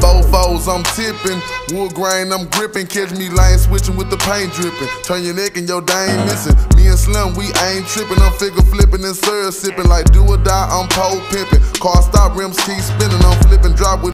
Fofos, I'm tipping. Wood grain, I'm gripping. Catch me lane switching with the paint dripping. Turn your neck and your dame missing. Me and Slim, we ain't tripping. I'm figure flipping and sir sipping. Like do or die, I'm pole pimping. Car stop, rims keep spinning. I'm flipping, drop with